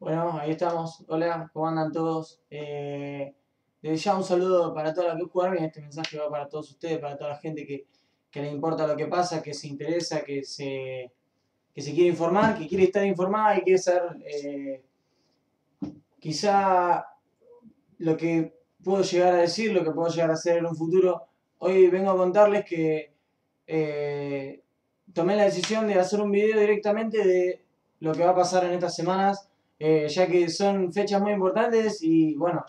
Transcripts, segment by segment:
Bueno, ahí estamos. Hola, ¿cómo andan todos? Eh, desde ya un saludo para toda la que jugar Este mensaje va para todos ustedes, para toda la gente que, que le importa lo que pasa, que se interesa, que se, que se quiere informar, que quiere estar informada y quiere saber eh, quizá lo que puedo llegar a decir, lo que puedo llegar a hacer en un futuro. Hoy vengo a contarles que eh, tomé la decisión de hacer un video directamente de lo que va a pasar en estas semanas eh, ya que son fechas muy importantes y bueno,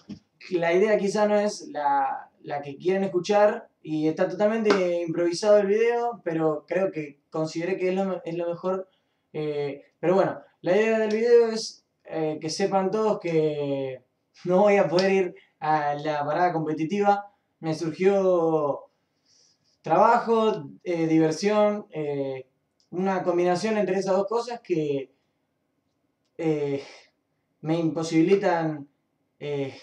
la idea quizá no es la, que quieren escuchar y está totalmente improvisado el video, pero creo que consideré que es lo, es lo mejor. Eh, pero bueno, la idea del video es eh, que sepan todos que no voy a poder ir a la parada competitiva. Me surgió trabajo, diversión, una combinación entre esas dos cosas que me imposibilitan eh,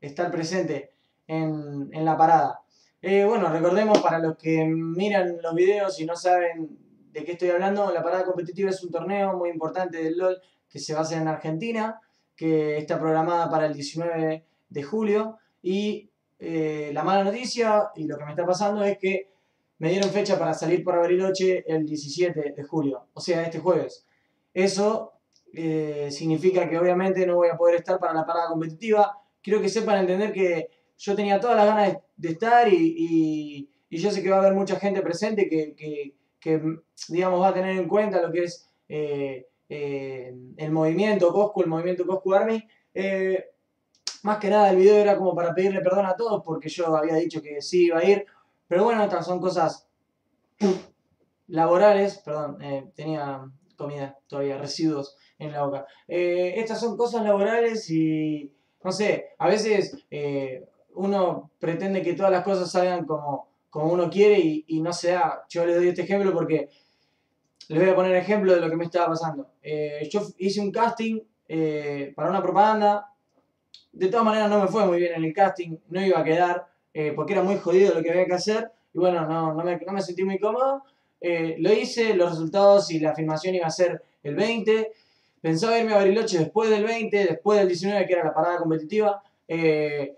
estar presente en, la parada. Eh, bueno, recordemos para los que miran los videos y no saben de qué estoy hablando, la parada competitiva es un torneo muy importante del LOL que se basa en Argentina, que está programada para el 19 de julio y eh, la mala noticia y lo que me está pasando es que me dieron fecha para salir por Bariloche el 17 de julio, o sea, este jueves. Eso eh, significa que obviamente no voy a poder estar para la parada competitiva. Quiero que sepan entender que yo tenía todas las ganas de, estar y, yo sé que va a haber mucha gente presente que, digamos, va a tener en cuenta lo que es eh, eh, el movimiento Coscu, el movimiento Coscu Army. más que nada el video era como para pedirle perdón a todos porque yo había dicho que sí iba a ir. Pero bueno, estas son cosas laborales, perdón, tenía comida todavía, residuos en la boca. Eh, estas son cosas laborales y, no sé, a veces eh, uno pretende que todas las cosas salgan como, como uno quiere y, no se da. Yo les doy este ejemplo porque les voy a poner ejemplo de lo que me estaba pasando. Eh, yo hice un casting para una propaganda. De todas maneras no me fue muy bien en el casting, no iba a quedar porque era muy jodido lo que había que hacer y bueno, no, no, me, no me sentí muy cómodo. lo hice, los resultados y la filmación iba a ser el 20. Pensaba irme a Bariloche después del 20, después del 19, que era la parada competitiva. Eh,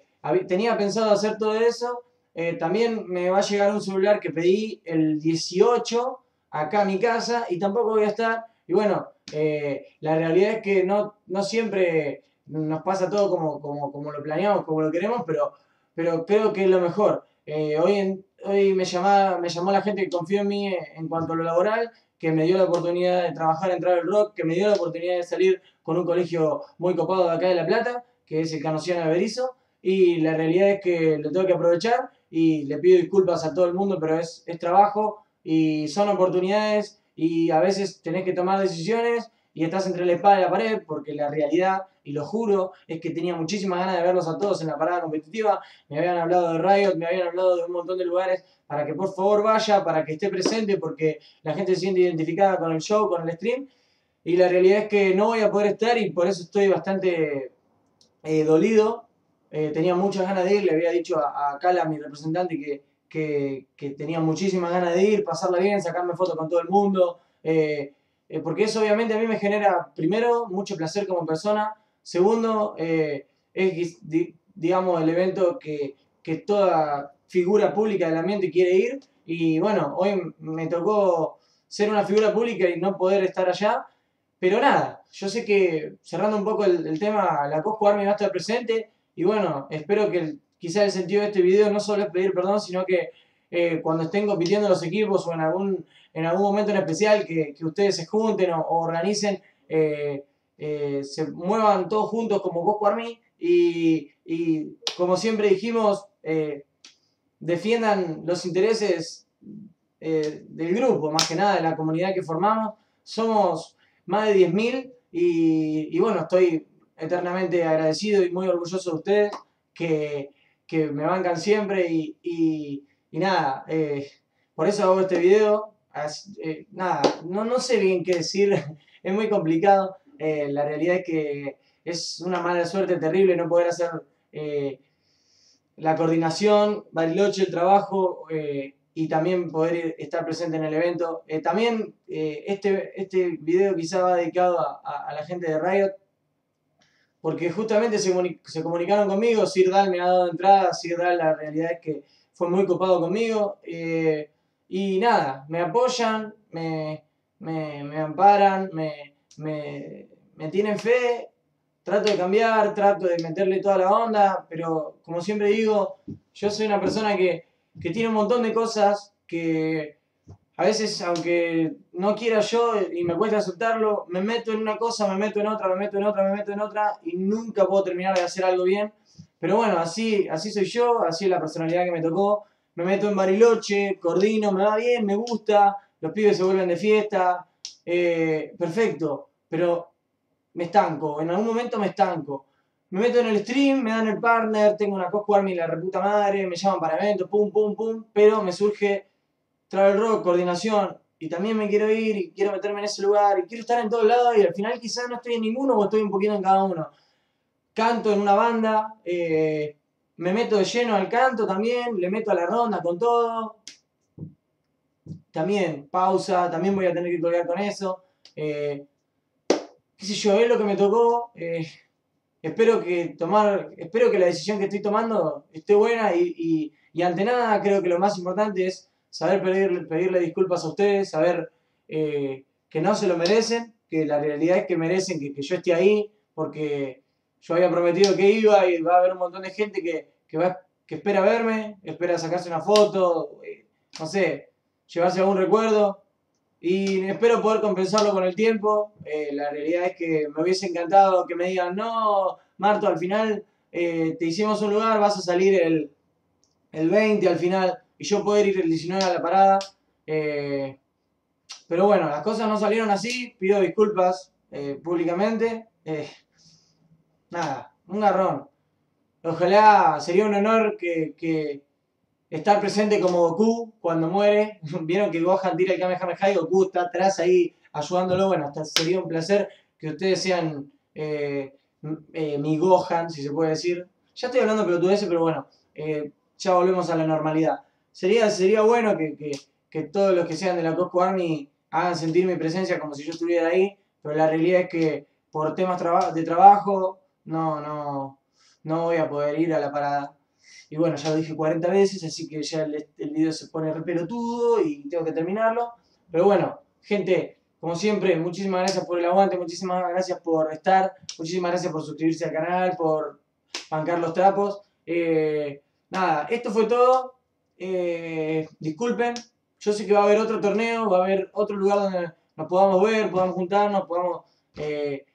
tenía pensado hacer todo eso. Eh, también me va a llegar un celular que pedí el 18 acá a mi casa y tampoco voy a estar. Y bueno, eh, la realidad es que no, no siempre nos pasa todo como, como, como, lo planeamos, como lo queremos, pero, pero creo que es lo mejor. hoy hoy me, llama, me llamó la gente que confío en mí en cuanto a lo laboral que me dio la oportunidad de trabajar en Travel Rock, que me dio la oportunidad de salir con un colegio muy copado de acá de La Plata, que es el Canosiano de Berizo, y la realidad es que lo tengo que aprovechar y le pido disculpas a todo el mundo, pero es, es trabajo y son oportunidades y a veces tenés que tomar decisiones y estás entre la espada y la pared, porque la realidad, y lo juro, es que tenía muchísimas ganas de verlos a todos en la parada competitiva. Me habían hablado de Riot, me habían hablado de un montón de lugares para que por favor vaya, para que esté presente, porque la gente se siente identificada con el show, con el stream. Y la realidad es que no voy a poder estar y por eso estoy bastante eh, dolido. Eh, tenía muchas ganas de ir, le había dicho a, a Cala, mi representante, que, que, que, tenía muchísimas ganas de ir, pasarla bien, sacarme fotos con todo el mundo. Eh, eh, porque eso obviamente a mí me genera, primero, mucho placer como persona, segundo, eh, es, digamos, el evento que, toda figura pública del ambiente quiere ir, y bueno, hoy me tocó ser una figura pública y no poder estar allá, pero nada, yo sé que cerrando un poco el, tema, la Cosco Army va a estar presente, y bueno, espero que quizá el sentido de este video no solo es pedir perdón, sino que eh, cuando estén compitiendo los equipos o en algún, en algún momento en especial que, ustedes se junten o, organicen, eh, eh, se muevan todos juntos como Cosco Army y, y como siempre dijimos, defiendan los intereses del grupo, más que nada de la comunidad que formamos. Somos más de 10.000 y, y bueno, estoy eternamente agradecido y muy orgulloso de ustedes que, que me bancan siempre y nada, eh, por eso hago este video. Eh, nada, no, no sé bien qué decir, es muy complicado. Eh, la realidad es que es una mala suerte terrible no poder hacer la coordinación, Bariloche, el trabajo y también poder estar presente en el evento. también este, este video quizá va dedicado a, a, la gente de Riot, porque justamente se, se comunicaron conmigo, Sir Dal me ha dado entrada, Sir Dal la realidad es que fue muy copado conmigo, eh, y nada, me apoyan, me, me, amparan, me, me, me tienen fe, trato de cambiar, trato de meterle toda la onda, pero como siempre digo, yo soy una persona que, que tiene un montón de cosas que a veces, aunque no quiera yo y me cuesta aceptarlo, me meto en una cosa, me meto en otra, me meto en otra, me meto en otra y nunca puedo terminar de hacer algo bien. Pero bueno, así, así soy yo, así es la personalidad que me tocó. Me meto en Bariloche, coordino, me va bien, me gusta, los pibes se vuelven de fiesta, eh, perfecto, pero me estanco, en algún momento me estanco. Me meto en el stream, me dan el partner, tengo una Cosco Army la reputa madre, me llaman para eventos, pum, pum, pum, pero me surge travel rock, coordinación, y también me quiero ir y quiero meterme en ese lugar y quiero estar en todos lados y al final quizás no estoy en ninguno o estoy un poquito en cada uno. Canto en una banda, eh, me meto de lleno al canto también, le meto a la ronda con todo. También pausa, también voy a tener que colgar con eso. Eh, qué sé yo, es lo que me tocó. Eh, espero que tomar, espero que la decisión que estoy tomando esté buena y, y ante nada creo que lo más importante es saber pedirle, pedirle disculpas a ustedes, saber que no se lo merecen, que la realidad es que merecen que, yo esté ahí, porque yo había prometido que iba y va a haber un montón de gente que, va, que espera verme, espera sacarse una foto, eh, no sé, llevarse algún recuerdo. Y espero poder compensarlo con el tiempo. Eh, la realidad es que me hubiese encantado que me digan, no, Marto, al final te hicimos un lugar, vas a salir el, el 20 al final y yo poder ir el 19 a la parada. Eh, pero bueno, las cosas no salieron así, pido disculpas eh, públicamente. Eh, nada, un garrón. Ojalá sería un honor que, estar presente como Goku cuando muere. Vieron que Gohan tira el Kamehameha y Goku está atrás ahí ayudándolo. Bueno, hasta sería un placer que ustedes sean mi Gohan, si se puede decir. Ya estoy hablando pelotudeces, pero bueno, ya volvemos a la normalidad sería, sería bueno que, todos los que sean de la Cosco Army hagan sentir mi presencia como si yo estuviera ahí, pero la realidad es que por temas de trabajo no, no, no voy a poder ir a la parada. Y bueno, ya lo dije 40 veces, así que ya el, el video se pone re pelotudo y tengo que terminarlo. Pero bueno, gente, como siempre, muchísimas gracias por el aguante, muchísimas gracias por estar, muchísimas gracias por suscribirse al canal, por bancar los trapos. Eh, nada, esto fue todo. Eh, disculpen, yo sé que va a haber otro torneo, va a haber otro lugar donde nos podamos ver, podamos juntarnos, podamos eh,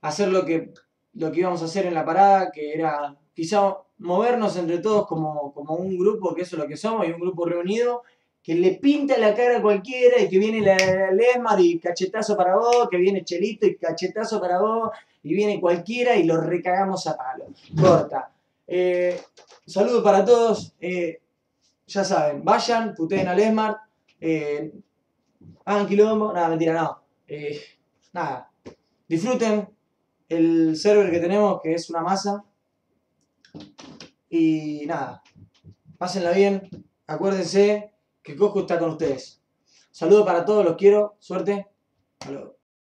hacer lo que, lo que íbamos a hacer en la parada, que era quizá movernos entre todos como, un grupo, que eso es lo que somos, y un grupo reunido, que le pinta la cara a cualquiera y que viene la, Lesmar y cachetazo para vos, que viene Chelito y cachetazo para vos, y viene cualquiera y lo recagamos a palo. Corta. Eh, saludos para todos ya saben, vayan, puteen al Smart, eh, hagan quilombo, nada, mentira, no. Eh, nada, disfruten el server que tenemos, que es una masa. Y nada, pásenla bien, acuérdense que Coco está con ustedes. Saludos para todos, los quiero, suerte. Hasta